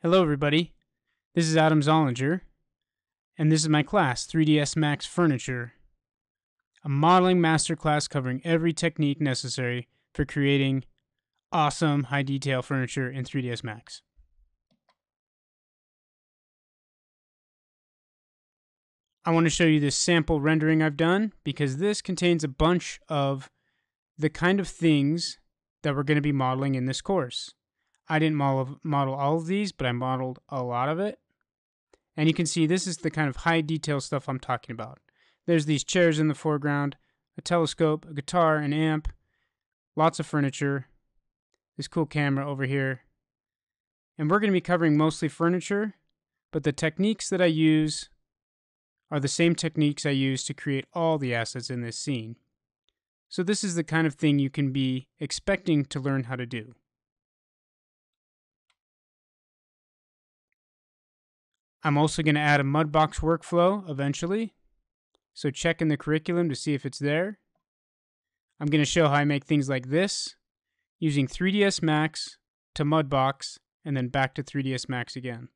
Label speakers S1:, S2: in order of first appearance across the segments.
S1: Hello, everybody. This is Adam Zollinger, and this is my class, 3ds Max Furniture, a modeling masterclass covering every technique necessary for creating awesome high detail furniture in 3ds Max. I want to show you this sample rendering I've done because this contains a bunch of the kind of things that we're going to be modeling in this course. I didn't model, model all of these, but I modeled a lot of it. And you can see this is the kind of high detail stuff I'm talking about. There's these chairs in the foreground, a telescope, a guitar, an amp, lots of furniture, this cool camera over here. And we're going to be covering mostly furniture, but the techniques that I use are the same techniques I use to create all the assets in this scene. So this is the kind of thing you can be expecting to learn how to do. I'm also going to add a Mudbox workflow eventually. So check in the curriculum to see if it's there. I'm going to show how I make things like this using 3ds Max to Mudbox and then back to 3ds Max again.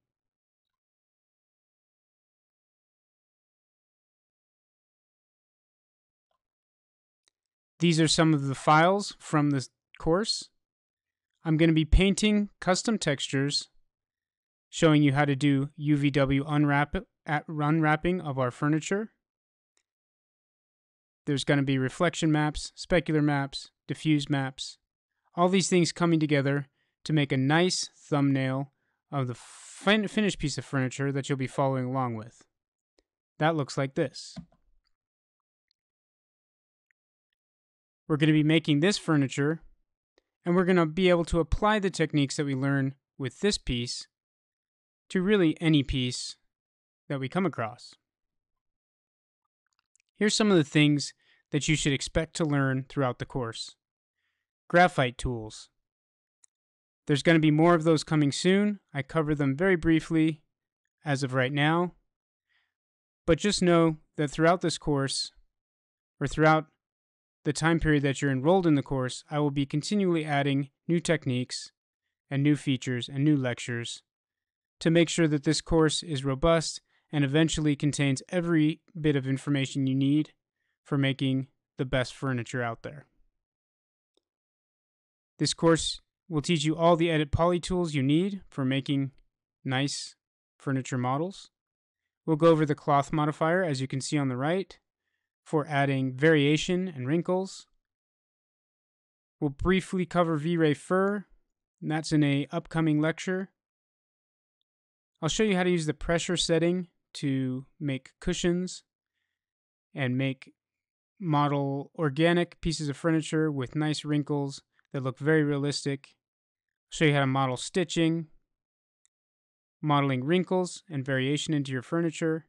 S1: These are some of the files from the course. I'm going to be painting custom textures showing you how to do UVW unwrap at unwrapping of our furniture. There's going to be reflection maps, specular maps, diffuse maps, all these things coming together to make a nice thumbnail of the fin finished piece of furniture that you'll be following along with. That looks like this. We're going to be making this furniture, and we're going to be able to apply the techniques that we learn with this piece to really any piece that we come across. Here's some of the things that you should expect to learn throughout the course. Graphite tools. There's going to be more of those coming soon. I cover them very briefly as of right now. But just know that throughout this course, or throughout the time period that you're enrolled in the course, I will be continually adding new techniques and new features and new lectures to make sure that this course is robust and eventually contains every bit of information you need for making the best furniture out there. This course will teach you all the edit poly tools you need for making nice furniture models. We'll go over the cloth modifier as you can see on the right for adding variation and wrinkles. We'll briefly cover V-Ray Fur, and that's in a upcoming lecture. I'll show you how to use the pressure setting to make cushions and make model organic pieces of furniture with nice wrinkles that look very realistic. I'll show you how to model stitching, modeling wrinkles and variation into your furniture,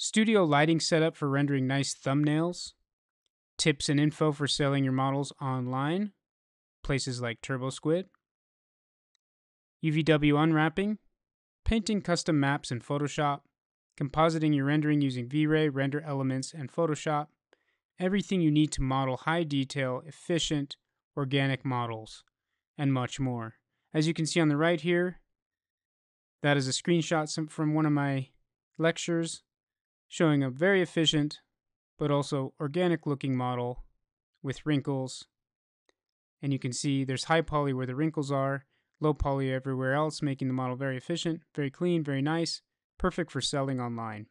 S1: Studio lighting setup for rendering nice thumbnails. Tips and info for selling your models online. Places like TurboSquid. UVW unwrapping. Painting custom maps in Photoshop. Compositing your rendering using V-Ray, render elements, and Photoshop. Everything you need to model high detail, efficient, organic models, and much more. As you can see on the right here, that is a screenshot from one of my lectures showing a very efficient but also organic looking model with wrinkles. And you can see there's high poly where the wrinkles are, low poly everywhere else, making the model very efficient, very clean, very nice, perfect for selling online.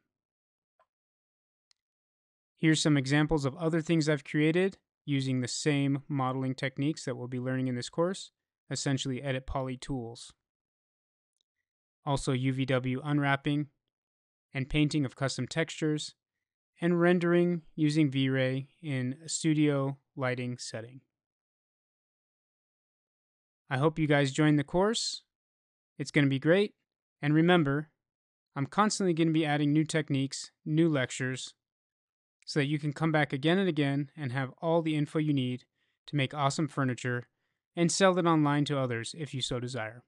S1: Here's some examples of other things I've created using the same modeling techniques that we'll be learning in this course, essentially edit poly tools. Also UVW unwrapping, and painting of custom textures, and rendering using V-Ray in a studio lighting setting. I hope you guys join the course. It's going to be great. And remember, I'm constantly going to be adding new techniques, new lectures, so that you can come back again and again and have all the info you need to make awesome furniture and sell it online to others if you so desire.